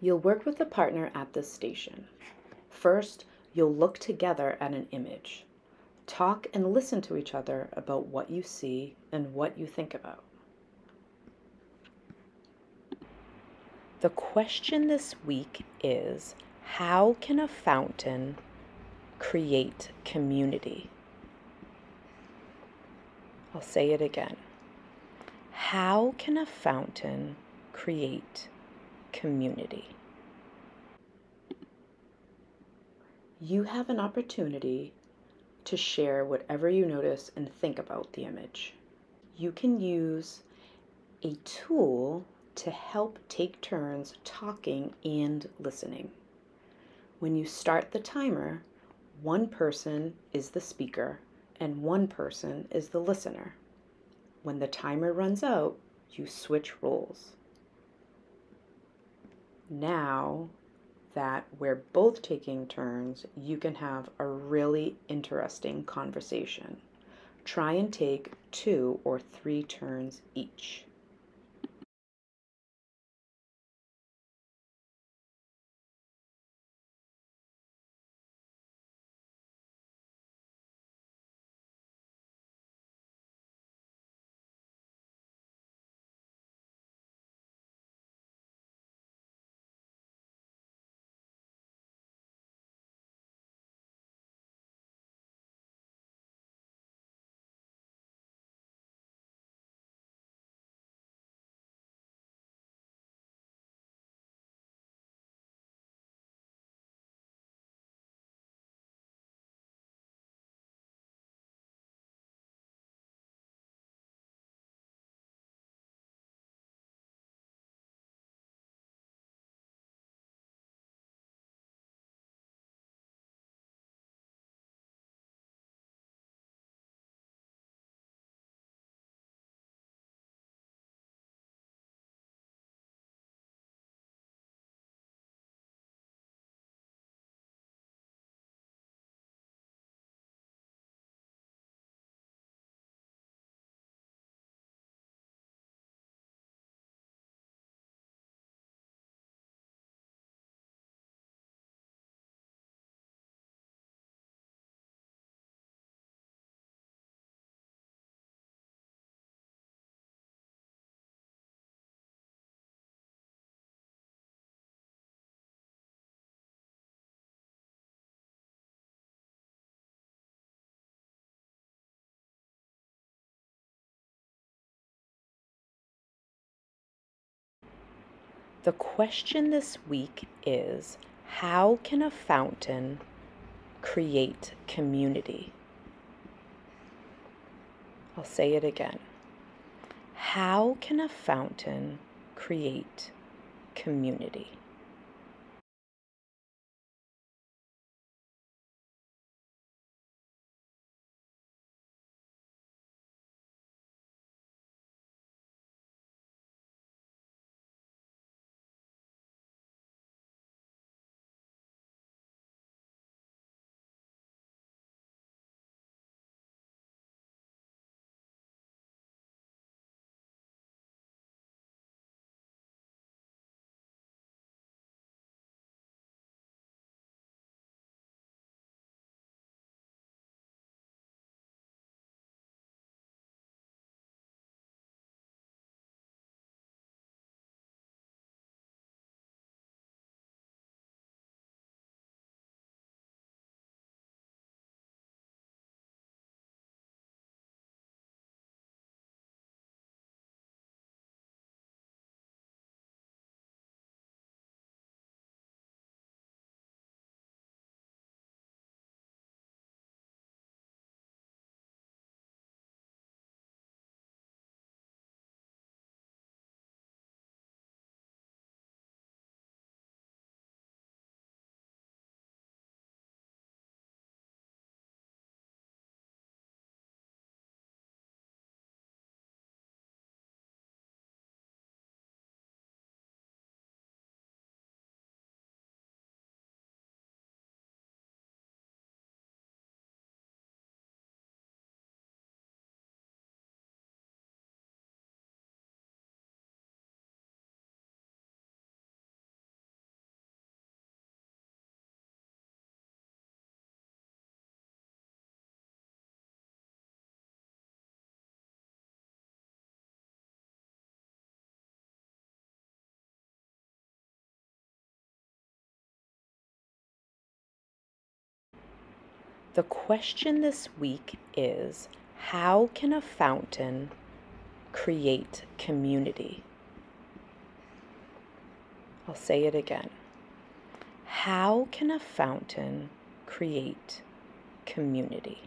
You'll work with a partner at this station. First, you'll look together at an image. Talk and listen to each other about what you see and what you think about. The question this week is How can a fountain create community? I'll say it again. How can a fountain create community? You have an opportunity to share whatever you notice and think about the image. You can use a tool to help take turns talking and listening. When you start the timer, one person is the speaker and one person is the listener. When the timer runs out, you switch roles. Now that we're both taking turns, you can have a really interesting conversation. Try and take two or three turns each. The question this week is How can a fountain create community? I'll say it again. How can a fountain create community? The question this week is How can a fountain create community? I'll say it again. How can a fountain create community?